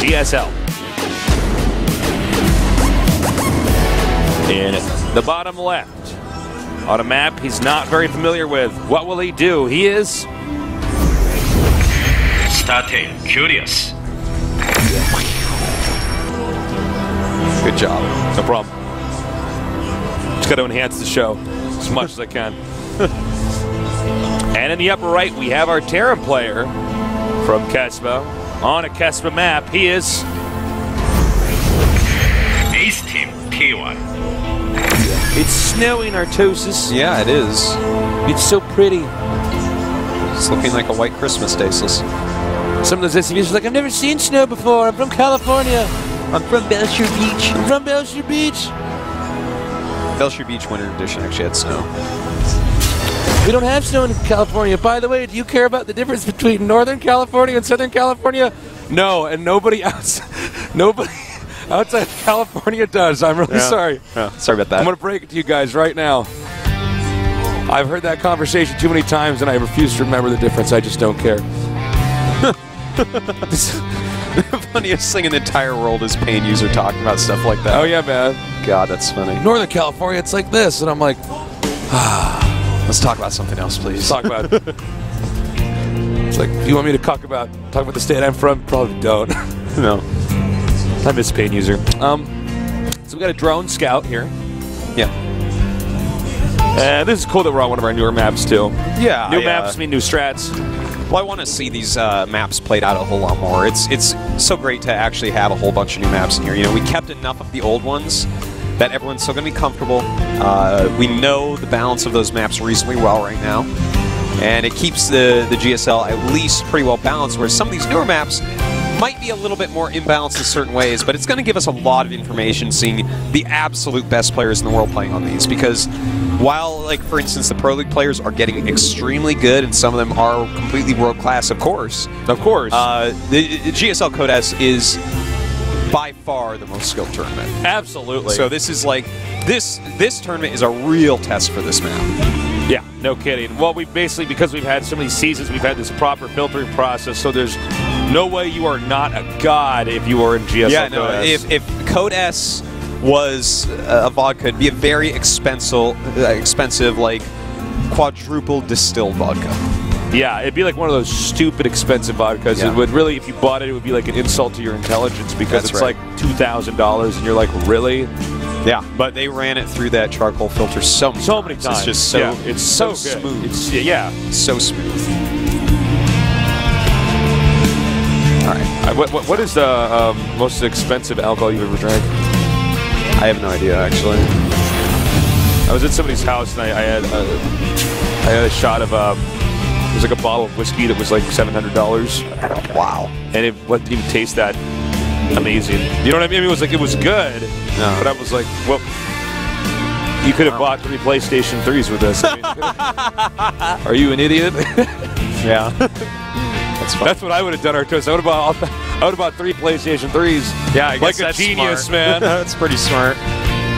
GSL. In the bottom left, on a map he's not very familiar with. What will he do? He is Starting curious. Good job. no problem. Just got to enhance the show as much as I can. and in the upper right, we have our Terran player from Kespa on a Kespa map. He is Ace Team T1. It's snowing, Artosis. Yeah, it is. It's so pretty. It's looking like a white Christmas, Tasteless. Some of those SCVs are like, I've never seen snow before. I'm from California. I'm from Belshir Beach. I'm from Belshir Beach. Belshir Beach Winter Edition actually had snow. We don't have snow in California. By the way, do you care about the difference between Northern California and Southern California? No, and nobody else, nobody outside of California does. I'm really sorry. Yeah, sorry about that. I'm going to break it to you guys right now. I've heard that conversation too many times, and I refuse to remember the difference. I just don't care. the funniest thing in the entire world is Pain user talking about stuff like that. Oh yeah, man. God, that's funny. Northern California, it's like this, and I'm like, ah. Let's talk about something else, please. talk about it. it's like, you want me to talk about talk about the state I'm from? Probably don't. no. I miss Pain user. Um, so we got a drone scout here. Yeah. And this is cool that we're on one of our newer maps too. Yeah. New I, maps uh, mean new strats. Well, I want to see these uh, maps played out a whole lot more. It's it's so great to actually have a whole bunch of new maps in here. You know, we kept enough of the old ones that everyone's still going to be comfortable. Uh, we know the balance of those maps reasonably well right now, and it keeps the the GSL at least pretty well balanced. Whereas some of these newer maps might be a little bit more imbalanced in certain ways, but it's going to give us a lot of information seeing the absolute best players in the world playing on these. Because while, like for instance, the Pro League players are getting extremely good, and some of them are completely world class, of course. Of course. Uh, the, the GSL Code S is by far the most skilled tournament. Absolutely. So this is like this this tournament is a real test for this map. Yeah, no kidding. Well, we basically because we've had so many seasons, we've had this proper filtering process. So there's no way you are not a god if you are in GSL. yeah, no. If, if Code S was uh, a vodka, it'd be a very expensive, uh, expensive like quadruple distilled vodka. Yeah, it'd be like one of those stupid expensive vodkas. Yeah. It would really, if you bought it, it would be like an insult to your intelligence because That's it's right. like two thousand dollars, and you're like, really? Yeah, but they ran it through that charcoal filter so many So many times. It's just so Yeah, it's so, good. smooth. It's yeah. so smooth. All right, I- What, what, what is the um, most expensive alcohol you've ever drank? I have no idea actually. I was at somebody's house and I, I had a, I had a shot of um, it was like a bottle of whiskey that was like seven hundred dollars, Wow. and it didn't even taste that amazing. You know what I mean? It was like it was good, No. but I was like, well, you could have bought three PlayStation threes with this. I mean, are you an idiot? Yeah. That's. That's what I would have done, Artos. I would have bought I would have bought three PlayStation threes. yeah, I like guess a genius, smart. man. that's pretty smart.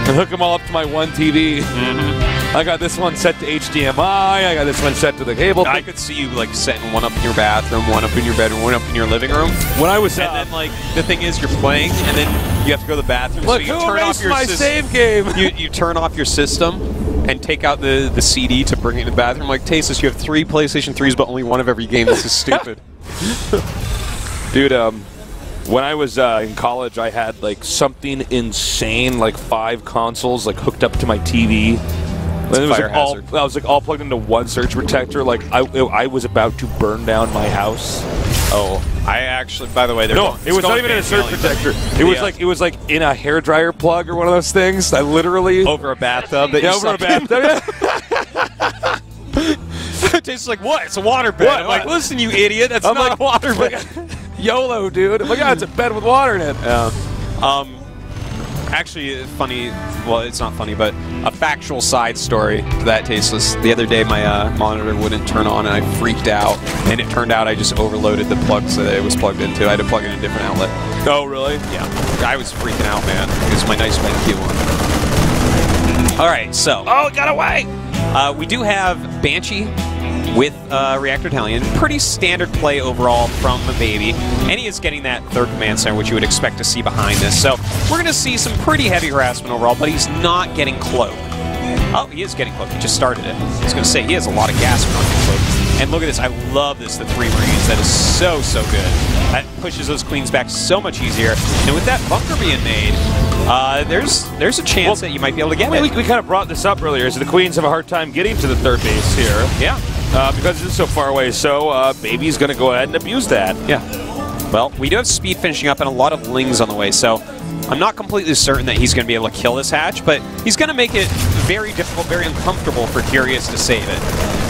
And hook them all up to my one TV. Mm-hmm. I got this one set to HDMI. I got this one set to the cable. I could see you like setting one up in your bathroom, one up in your bedroom, one up in your living room. when I was And uh, then like the thing is you're playing and then you have to go to the bathroom. look so you who turn off your my sys- save game. You, you turn off your system and take out the, the CD to bring it in the bathroom. Like, Tasis, you have three PlayStation 3s, but only one of every game. This is stupid. Dude, um, when I was uh, in college, I had like something insane, like five consoles, like hooked up to my TV. And it was like all. I was like all plugged into one surge protector. Like I, I was about to burn down my house. oh, I actually, by the way, No, going- it was not even in a surge protector. It was Yeah. like it was like in a hair dryer plug or one of those things. I literally over a bathtub that yeah, over a bathtub. Tastes like what? It's a water bed. What? I'm like, listen, you idiot. That's I'm not like- a water bed. YOLO, dude. My god, it's a bed with water in it. Yeah. Um, actually, funny. Well, it's not funny, but a factual side story to that tasteless. The other day, my uh, monitor wouldn't turn on, and I freaked out. And it turned out I just overloaded the plugs that it was plugged into. I had to plug in a different outlet. Oh really? Yeah, I was freaking out, man. It was my nice red Q one. All right, so Oh, it got away. Uh, we do have Banshee with uh, Reactor Hellion. Pretty standard play overall from the baby. And he is getting that third command center, which you would expect to see behind this. So we're going to see some pretty heavy harassment overall, but he's not getting cloak. Oh, he is getting cloak. He just started it. I was going to say, he has a lot of gas for not getting cloak. And look at this. I love this, the three Marines. That is so, so good. That pushes those queens back so much easier. And with that bunker being made, uh, there's there's a chance Well, that you might be able to get We, it. we kind of brought this up earlier, so the Queens have a hard time getting to the third base here. yeah. Uh, because it's so far away, so uh, Baby's going to go ahead and abuse that. Yeah. Well, we do have speed finishing up and a lot of lings on the way, so I'm not completely certain that he's going to be able to kill this hatch, but he's going to make it very difficult, very uncomfortable for Curious to save it.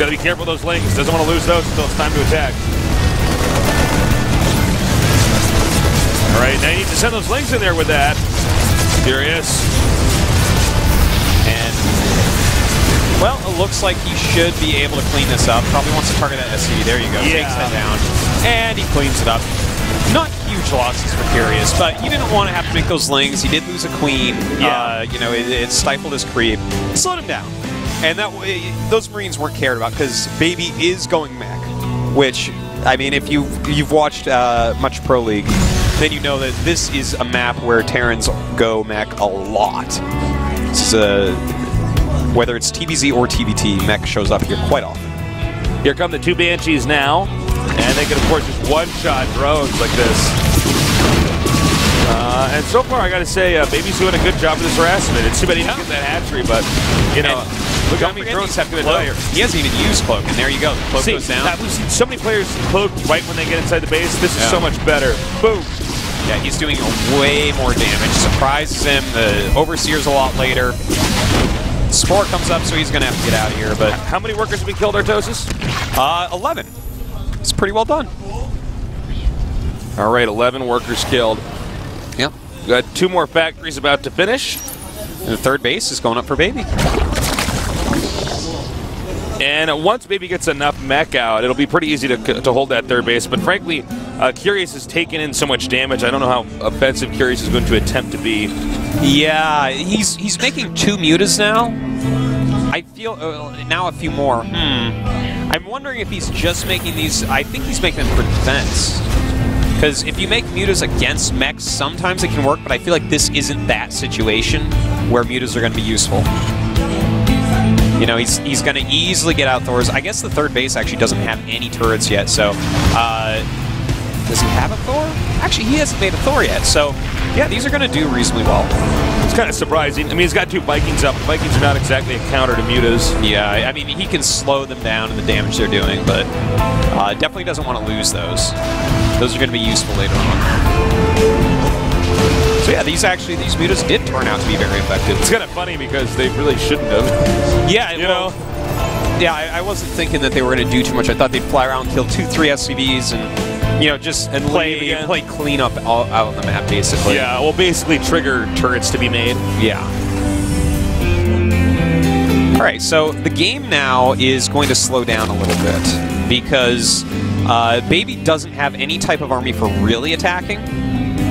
Got to be careful of those lings. Doesn't want to lose those until it's time to attack. All right, now you need to send those lings in there with that. Furious. And, well, it looks like he should be able to clean this up. Probably wants to target that SCV. There you go. Yeah. Takes that down. And he cleans it up. Not huge losses for Curious, but he didn't want to have to make those lings. He did lose a queen. Yeah. Uh, you know, it, it stifled his creep. Slowed him down. And that way, those Marines weren't cared about because Baby is going mech, which, I mean, if you, you've watched uh, much Pro League, then you know that this is a map where Terrans go mech a lot. This is a whether it's TVZ or TVT, mech shows up here quite often. Here come the two Banshees now. And they can, of course, just one-shot drones like this. Uh, and so far, I got to say, uh, Baby's doing a good job with this harassment. It's too bad he didn't get that hatchery, but, you know, And look how many drones have to cloak. fire. He hasn't even used cloak, and there you go. The cloak See, goes down. that- we've seen so many players cloaked right when they get inside the base. This is Yeah. so much better. Boom. Yeah, he's doing way more damage. Surprises him. The overseer's a lot later. Spore comes up, so he's gonna have to get out of here. But How many workers have we killed, Artosis? uh, 11. It's pretty well done. All right, 11 workers killed. Yep. We got two more factories about to finish. And the third base is going up for Baby. And once Baby gets enough mech out, it'll be pretty easy to, to hold that third base. But frankly, uh, Curious has taken in so much damage. I don't know how offensive Curious is going to attempt to be. Yeah, he's he's making two mutas now. I feel uh, now a few more. Hmm. I'm wondering if he's just making these. I think he's making them for defense. Because if you make mutas against mechs, sometimes it can work, but I feel like this isn't that situation where mutas are going to be useful. You know, he's he's going to easily get out Thor's. I guess the third base actually doesn't have any turrets yet, so. Uh, does he have a Thor? Actually, he hasn't made a Thor yet, so yeah, these are going to do reasonably well. It's kind of surprising. I mean, he's got two Vikings up. Vikings are not exactly a counter to mutas. Yeah, I I mean, he can slow them down and the damage they're doing, but uh, definitely doesn't want to lose those. Those are going to be useful later on. Yeah, these actually, these mutas did turn out to be very effective. It's kind of funny because they really shouldn't have. Yeah, You well, yeah, I, I wasn't thinking that they were going to do too much. I thought they'd fly around, kill two, three SCVs, and you know, just And play leave play cleanup all, out on the map, basically. Yeah, well, basically trigger turrets to be made. Yeah. All right, so the game now is going to slow down a little bit because uh, Baby doesn't have any type of army for really attacking.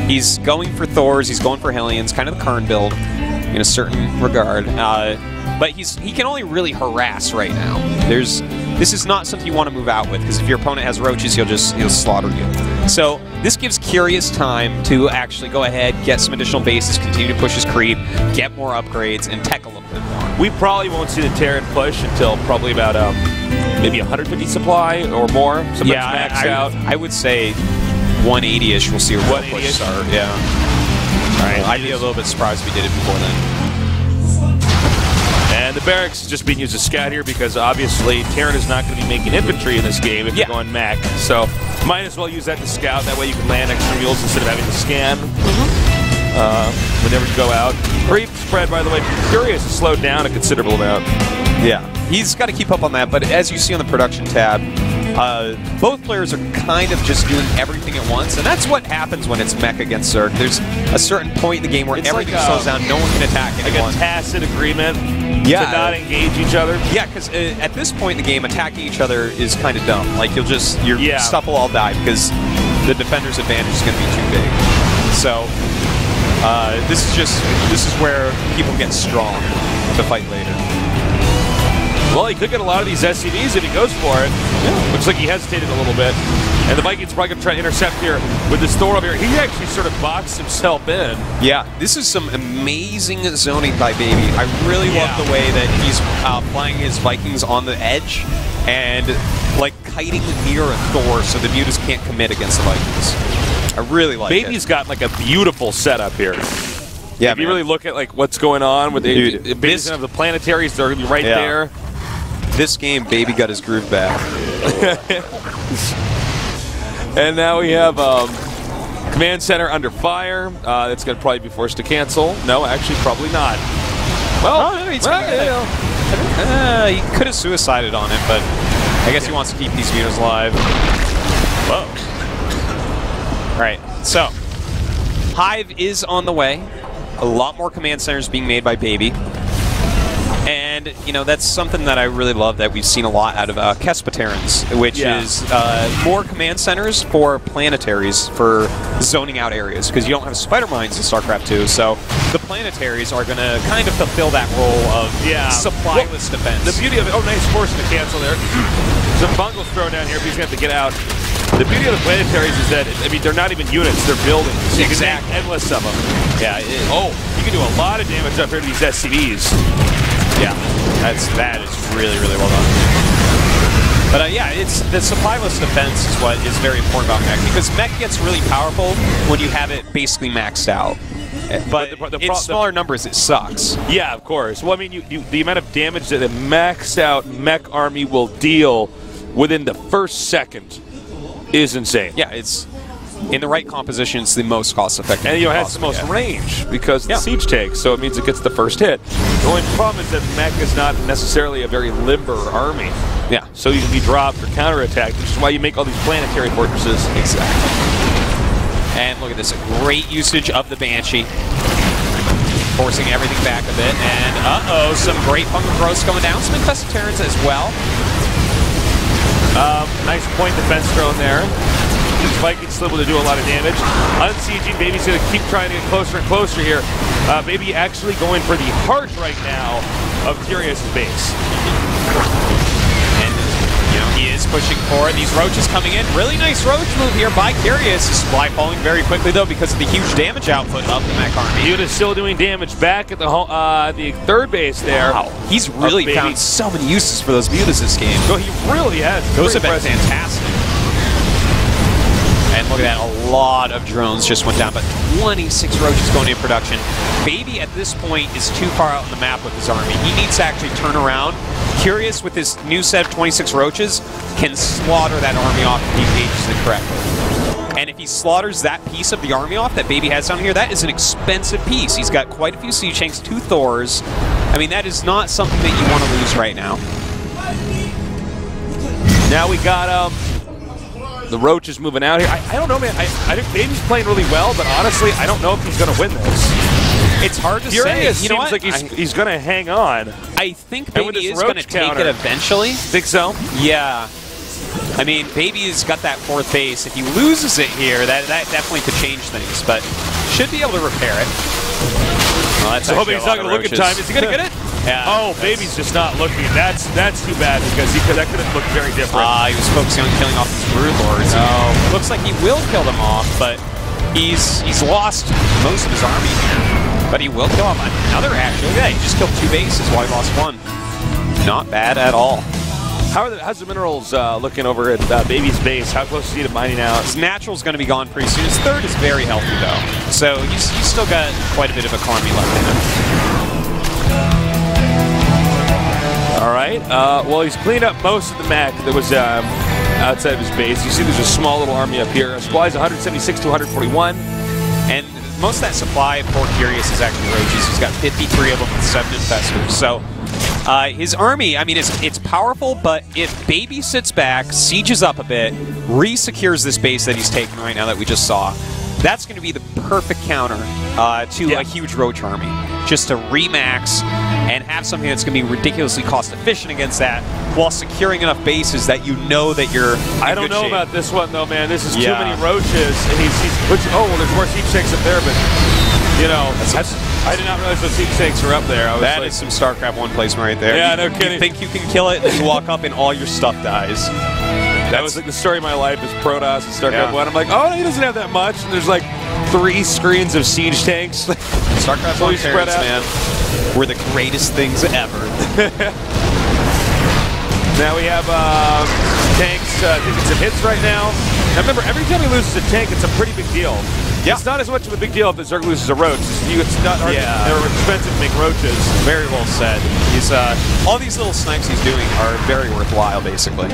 He's going for Thors, he's going for Hellions, kind of the Kern build in a certain regard. Uh, but he's he can only really harass right now. There's this is not something you want to move out with because if your opponent has roaches, he'll just he'll slaughter you. So this gives Curious time to actually go ahead, get some additional bases, continue to push his creep, get more upgrades, and tech a little bit more. We probably won't see the Terran push until probably about um, maybe 150 supply or more. Sometimes yeah, maxed I, out. I would say 180ish. We'll see a real push start. Yeah. All right, I'd be a little bit surprised if we did it before then. And the barracks is just being used as scout here because obviously Terran is not going to be making infantry in this game if Yeah. you're going mech. So might as well use that to scout. That way you can land extra mules instead of having to scan uh, whenever you go out. Creep spread, by the way, curious has slowed down a considerable amount. Yeah. He's got to keep up on that, but as you see on the production tab, uh, both players are kind of just doing everything at once, and that's what happens when it's mech against Zerg. There's a certain point in the game where It's everything like, slows uh, down, no one can attack Like a tacit agreement Yeah. to not engage each other. Yeah, because uh, at this point in the game, attacking each other is kind of dumb. Like you'll just your Yeah. stuff will all die because the defender's advantage is going to be too big. So uh, this is just this is where people get strong to fight later. Well, he could get a lot of these SCVs if he goes for it. Looks like he hesitated a little bit. And the Vikings probably going to try to intercept here with this Thor over here. He actually sort of boxed himself in. Yeah, this is some amazing zoning by Baby. I really Yeah. love the way that he's uh, flying his Vikings on the edge and like kiting near a Thor so the mutas can't commit against the Vikings. I really like it. Baby's got like a beautiful setup here. Yeah, if you really look at like what's going on with the, Dude, the Baby's this- gonna the planetaries, they're gonna be right Yeah. there. This game, Baby got his groove back. And now we have um, command center under fire. Uh, that's gonna probably be forced to cancel. No, actually, probably not. Well, Oh, no, he's well, Uh, he could have suicided on it, but I guess he wants to keep these mutas alive. Whoa. Right. So, Hive is on the way. A lot more command centers being made by Baby. You know, that's something that I really love that we've seen a lot out of uh, KeSPA Terrans, which Yeah. is uh, more command centers for planetaries for zoning out areas, because you don't have spider mines in StarCraft 2, so the planetaries are going to kind of fulfill that role of Yeah. supplyless defense. The beauty of it. Oh, nice forcing to cancel there. Some fungals thrown down here, but he's gonna have to get out. The beauty of the planetaries is that I mean they're not even units; they're buildings. So you can Exactly. make endless of them. Yeah. it- oh, you can do a lot of damage up here to these SCVs. Yeah, that's that is really really well done. But uh, yeah, it's the supplyless defense is what is very important about mech because mech gets really powerful when you have it basically maxed out. But, the pro- the in the- smaller numbers, it sucks. Yeah, of course. Well, I mean, you, you, the amount of damage that a maxed out mech army will deal within the first second is insane. Yeah, it's in the right composition. It's the most cost effective. And you know, it has the most range because Yeah. the siege takes, so it means it gets the first hit. The only problem is that mech is not necessarily a very limber army. yeah. So you can be dropped or counterattacked, which is why you make all these planetary fortresses. exactly. And look at this, a great usage of the Banshee. Forcing everything back a bit, and uh-oh, some great fungal growths going down. Some infested Terrans as well. Um, nice point defense thrown there. These Vikings still able to do a lot of damage. Unsieging, Baby's going to keep trying to get closer and closer here. Uh, Baby actually going for the heart right now of Curious' base. And, you know, he is pushing forward. These roaches coming in. Really nice roach move here by Curious. Supply falling very quickly, though, because of the huge damage output of the mech army. Unit is still doing damage back at the uh, the third base there. Wow. He's really found so many uses for those mutas this game. So he really has. Those have been fantastic. And look at that, a lot of drones just went down, but 26 roaches going into production. Baby at this point is too far out on the map with his army. He needs to actually turn around. Curious with his new set of 26 roaches can slaughter that army off if he engages it correctly. And if he slaughters that piece of the army off that Baby has down here, that is an expensive piece. He's got quite a few siege tanks, two Thors. I mean, that is not something that you want to lose right now. Now we got um the Roach is moving out here. I, I don't know, man. I, I think Baby's playing really well, but honestly, I don't know if he's going to win this. It's hard to Furious say. You know seems like he's, I- he's going to hang on. I think Baby is going to take it eventually. Think so? Yeah. I mean, Baby's got that fourth base. If he loses it here, that, that definitely could change things, but should be able to repair it. Well, that's So hoping he's not going to look at time. Is he going to get it? Yeah. Oh, Baby's just not looking. That's that's too bad because he could, that could have looked very different. Uh, he was focusing on killing off these brood lords. Oh, looks like he will kill them off, but he's he's lost most of his army here. But he will kill off another actually. Yeah, he just killed two bases while he lost one. Not bad at all. How are the, how's the minerals uh, looking over at uh, Baby's base? How close is he to mining out? His natural's going to be gone pretty soon. His third is very healthy though, so he's, he's still got quite a bit of economy left in him. All right. Uh, well, he's cleaned up most of the mech that was um, outside of his base. You see, there's a small little army up here. Supplies 176 to 141. And most of that supply for Curious is actually roaches. He's got 53 of them with seven infestors. So uh, his army, I mean, it's, it's powerful, but if Baby sits back, sieges up a bit, re-secures this base that he's taken right now that we just saw, that's going to be the perfect counter uh, to Yeah. a huge roach army. Just to remax and have something that's going to be ridiculously cost efficient against that, while securing enough bases that you know that you're. I don't know shape. about this one though, man. This is Yeah. too many roaches, and he's, he's pushing. Oh, well, there's more siege tanks up there, but you know, that's, I did not realize those siege tanks were up there. I was That like, is some StarCraft 1 placement right there. Yeah, you, no kidding. You think you can kill it, and you walk up and all your stuff dies. That was like the story of my life is Protoss and StarCraft Yeah. 1. I'm like, oh, he doesn't have that much. And there's like three screens of siege tanks. StarCraft Fully 1 spread parents, out. man, were the greatest things ever. now we have um, tanks uh, taking some hits right now. Now remember, every time he loses a tank, it's a pretty big deal. Yeah. It's not as much of a big deal if the Zerg loses a roach. It's not hard. Yeah. They're expensive to make roaches. Very well said. He's uh, all these little snipes he's doing are very worthwhile, basically,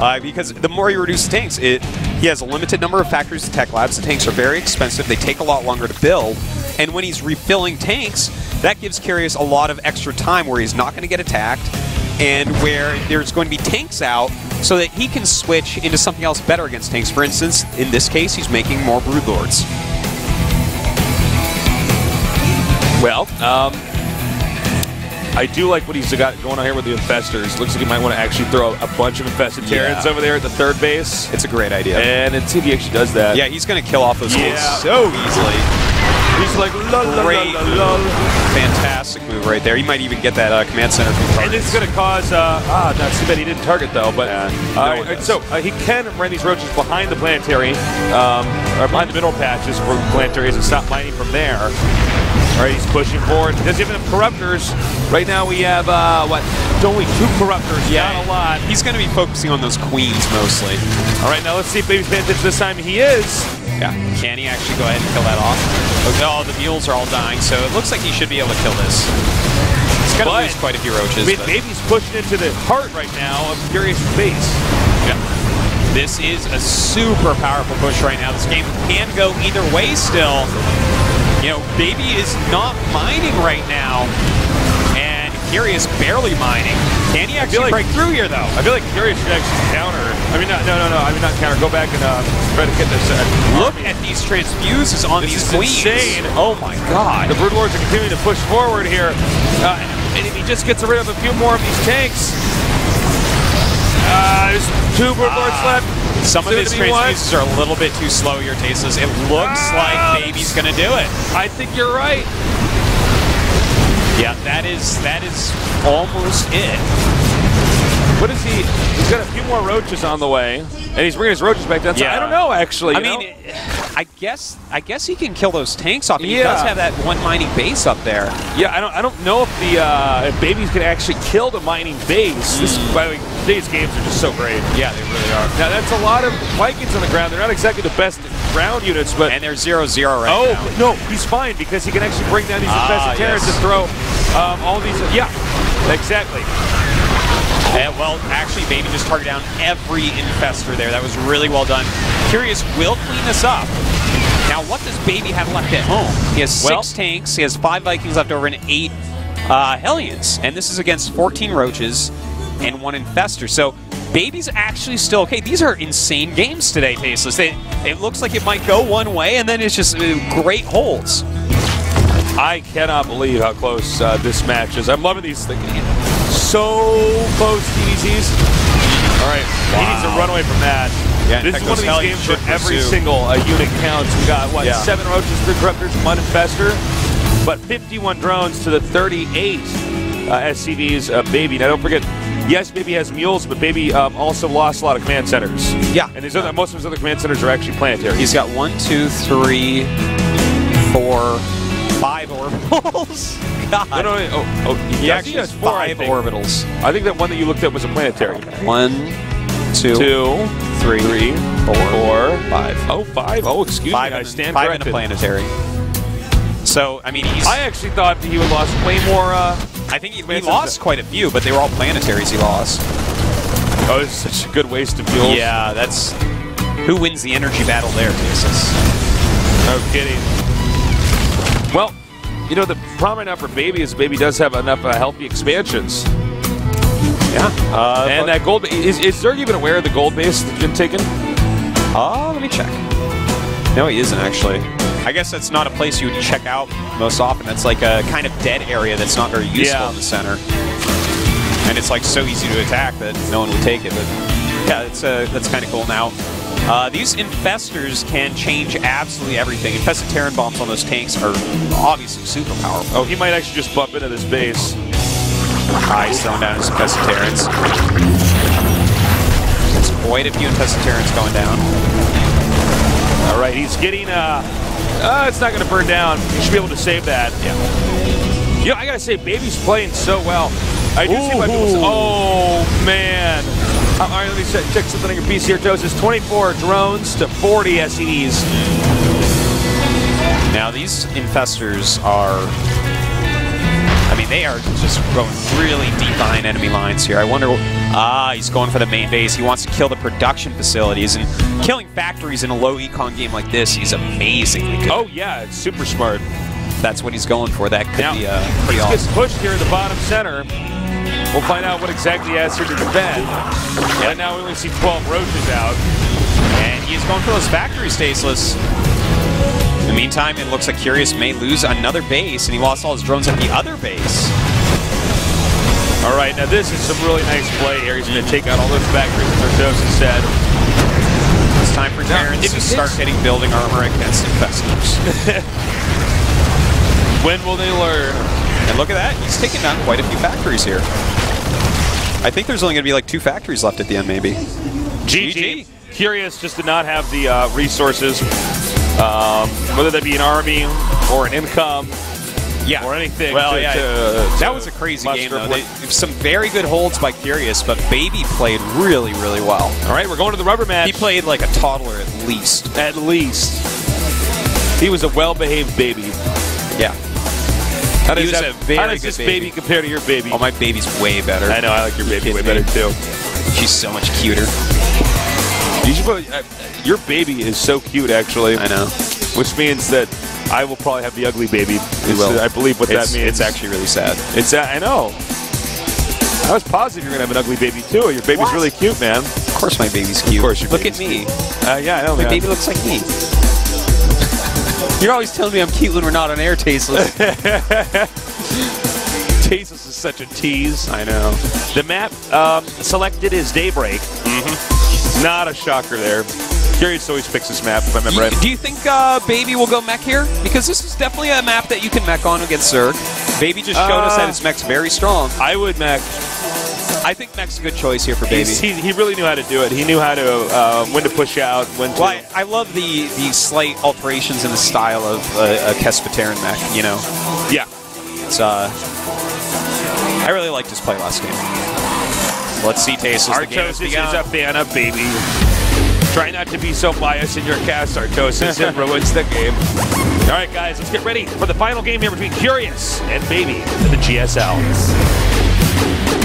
uh, because the more you reduce tanks, it he has a limited number of factories and tech labs. The tanks are very expensive; they take a lot longer to build, and when he's refilling tanks, that gives Curious a lot of extra time where he's not going to get attacked, and where there's going to be tanks out. So that he can switch into something else better against tanks. For instance, in this case, he's making more Broodlords. Well, um, I do like what he's got going on here with the infestors. Looks like he might want to actually throw a bunch of infested Terrans Yeah. over there at the third base. It's a great idea. And if he actually does that. yeah, he's going to kill off those Yeah. tanks so easily. He's like, lol, lol, Great lol, move. lol. Fantastic move right there. He might even get that uh, command center from And targets. this is going to cause, uh, ah, not too bad he didn't target though, but, uh, no one does. so uh, he can run these roaches behind the planetary, um, or behind the middle patches for planetaries and stop mining from there. All right, he's pushing forward. Does he have corruptors? Right now we have, uh, what, only two corruptors, Yeah. not a lot. He's going to be focusing on those queens mostly. All right, now let's see if Baby's paying attention this time. He is. Yeah. Can he actually go ahead and kill that off? Okay, oh, the mules are all dying, so it looks like he should be able to kill this. He's going to lose quite a few roaches. I mean, but Baby's pushing into the heart right now of Furious Base. yeah. This is a super powerful push right now. This game can go either way still. You know, Baby is not mining right now, and Curious barely mining. Can he actually like- break through here, though? I feel like Furious should actually counter. I mean, not, no, no, no. I mean, not counter. Go back and uh, try to get this. Uh, Look at these transfuses on This these is queens. insane. Oh my god. The Brood Lords are continuing to push forward here. Uh, and if he just gets rid of a few more of these tanks. Two Lords left. Some of Soon his to transfuses are a little bit too slow your Tasteless. It looks Ah. like Baby's gonna do it. I think you're right. Yeah, that is that is almost it. What is he? He's got a few more roaches on the way, and he's bringing his roaches back down. So Yeah. I don't know, actually. I you mean. I guess I guess he can kill those tanks off. and He does have that one mining base up there. Yeah, I don't. I don't know if the uh, if babies can actually kill the mining base. This, by the way, today's games are just so great. Yeah, they really are. Now that's a lot of Vikings on the ground. They're not exactly the best ground units, but And they're zero zero right oh now. no, he's fine because he can actually bring down these Ah, infested Terrans yes. to throw um, all these. Yeah, exactly. Uh, well, actually, Baby just targeted down every infestor there. That was really well done. Curious will clean this up. Now, what does Baby have left at home? He has Well- six tanks, he has five Vikings left over, and eight uh, Hellions. And this is against 14 Roaches and one Infestor. So, Baby's actually still okay. These are insane games today, Tasteless. They, it looks like it might go one way, and then it's just uh, great holds. I cannot believe how close uh, this match is. I'm loving these things. So close, TDCs. All right, he needs to Wow. run away from that. Yeah, this is one of these games where every pursue. single uh, unit counts. We got what Yeah. seven roaches, three corruptors, one infestor, but 51 drones to the 38 uh, SCVs. Uh, Baby. Now don't forget. Yes, Baby has mules, but Baby um, also lost a lot of command centers. Yeah. and these other, most of his other command centers are actually planetary. He's got one, two, three, four, five orbitals. God. no, no, no, oh, oh, he, He actually he has four, five think. orbitals. I think that one that you looked at was a planetary. One, two, Two, three, three, four, four, five. Oh, five. Oh, excuse Five me. I stand five in a planetary. So, I mean, he's. I actually thought he would lost way more. Uh, I think he, he lost center. quite a few, but they were all planetaries he lost. oh, it's such a good waste of fuel. Yeah, that's. Who wins the energy battle there, Jesus? No kidding. Well, you know the problem right now for Baby is Baby does have enough uh, healthy expansions, Yeah. Uh, and that gold is is Zerg even aware of the gold base that's been taken? Oh, let me check. No, he isn't actually. I guess that's not a place you would check out most often. That's like a kind of dead area that's not very useful Yeah. in the center. And it's like so easy to attack that no one would take it. But yeah, it's uh, that's kind of cool. Now, Uh, these infestors can change absolutely everything. Infested Terran bombs on those tanks are obviously super powerful. Oh, he might actually just bump into this base. He's throwing down his infested Terrans. Quite a few infested Terrans going down. All right, he's getting. Uh, uh, it's not going to burn down. He should be able to save that. Yeah. You know, I gotta say, Baby's playing so well. I do see why people say, oh man. Uh, all right, let me check, check something on your PC here, Toast. It's 24 drones to 40 SCVs. Now these infestors are. I mean, they are just going really deep behind enemy lines here. I wonder. Ah, he's going for the main base. He wants to kill the production facilities and killing factories in a low econ game like this. He's amazingly good. Oh yeah, it's super smart. That's what he's going for. That could Now, be uh, pretty he gets awesome. pushed here in the bottom center. We'll find out what exactly he has here to defend. Right now, we only see 12 roaches out. And he's going for those factory staseless. In the meantime, it looks like Curious may lose another base, and he lost all his drones at the other base. All right, now this is some really nice play here. He's going to take out all those factories, as Artosis said. It's time for if to start getting building armor against infestors. When will they learn? And look at that, he's taking down quite a few factories here. I think there's only going to be like two factories left at the end, maybe. GG. Curious just to not have the uh, resources, um, whether that be an army or an income Yeah. or anything. Well, to- yeah. to- that to was a crazy game, though. They, some very good holds by Curious, but Baby played really, really well. All right, we're going to the rubber match. He played like a toddler at least. at least. He was a well-behaved baby. Yeah. How does, that- very how does this baby. baby. compare to your baby? Oh, my baby's way better. I know, I like your baby You way kidding better too. She's so much cuter. You should put, uh, your baby is so cute, actually. I know. Which means that I will probably have the ugly baby. I believe what It's, that means. it's actually really sad. It's uh, I know. I was positive you're gonna have an ugly baby too. Your baby's What? really cute, man. Of course, my baby's cute. Of course your Look at me. Uh, yeah, I know, My man. baby looks like me. You're always telling me I'm cute when we're not on air, Tasteless. Tasteless is such a tease. I know. The map um, selected is Daybreak. Mm-hmm. Not a shocker there. Curious always picks this map, if I remember right. Do you think uh, Baby will go mech here? Because this is definitely a map that you can mech on against Zerg. Baby just showed us Uh, that his mech's very strong. I would mech. I think mech's a good choice here for Baby. He, he really knew how to do it. He knew how to uh, when to push out, when to. Well, I, I love the, the slight alterations in the style of uh, a KeSPA Terran mech, you know? yeah. It's, uh... I really liked his play last game. Let's see Tasteless. The game Artosis is a fan of Baby. Try not to be so biased in your cast, Artosis. It ruins the game. All right, guys, let's get ready for the final game here between Curious and Baby in the GSL.